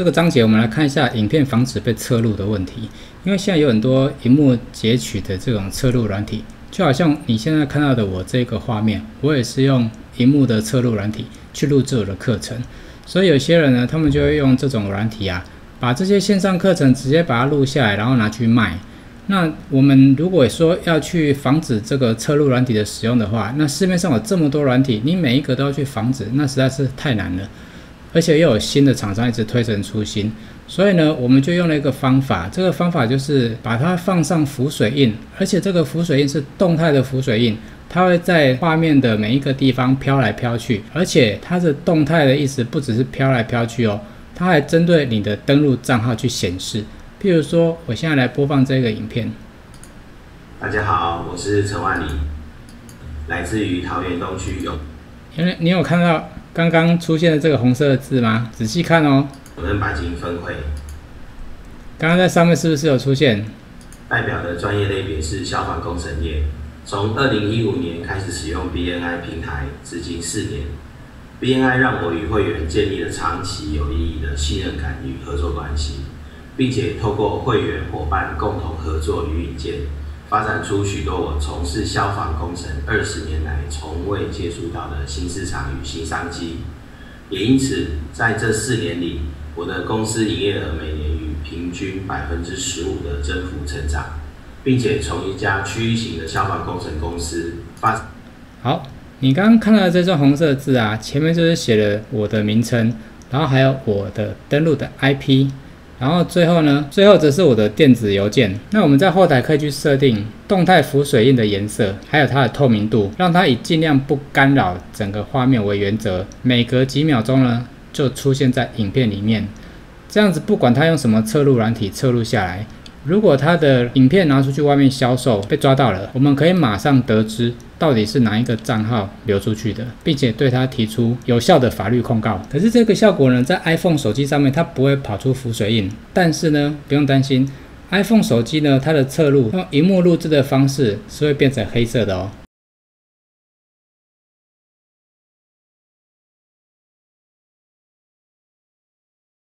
这个章节我们来看一下影片防止被侧录的问题。因为现在有很多荧幕截取的这种侧录软体，就好像你现在看到的我这个画面，我也是用荧幕的侧录软体去录制我的课程。所以有些人呢，他们就会用这种软体啊，把这些线上课程直接把它录下来，然后拿去卖。那我们如果说要去防止这个侧录软体的使用的话，那市面上有这么多软体，你每一个都要去防止，那实在是太难了。而且又有新的厂商一直推陈出新，所以呢，我们就用了一个方法，这个方法就是把它放上浮水印，而且这个浮水印是动态的浮水印，它会在画面的每一个地方飘来飘去，而且它的动态的意思不只是飘来飘去哦，它还针对你的登录账号去显示。譬如说，我现在来播放这个影片。大家好，我是陈万里，来自于桃园东区永。因为你有看到刚刚出现的这个红色的字吗？仔细看哦。我跟白金分会。刚刚在上面是不是有出现？代表的专业类别是消防工程业。从二零一五年开始使用 BNI 平台，至今四年。BNI 让我与会员建立了长期有意义的信任感与合作关系。并且透过会员伙伴共同合作与引荐，发展出许多我从事消防工程二十年来从未接触到的新市场与新商机。也因此，在这四年里，我的公司营业额每年以平均百分之十五的增幅成长，并且从一家区域型的消防工程公司发。好，你刚刚看到这串红色字啊，前面就是写了我的名称，然后还有我的登录的 IP。然后最后呢，最后则是我的电子邮件。那我们在后台可以去设定动态浮水印的颜色，还有它的透明度，让它以尽量不干扰整个画面为原则，每隔几秒钟呢就出现在影片里面。这样子不管它用什么侧录软体侧录下来。如果他的影片拿出去外面销售被抓到了，我们可以马上得知到底是哪一个账号流出去的，并且对他提出有效的法律控告。可是这个效果呢，在 iPhone 手机上面它不会跑出浮水印，但是呢，不用担心，iPhone 手机呢它的侧录用荧幕录制的方式是会变成黑色的哦。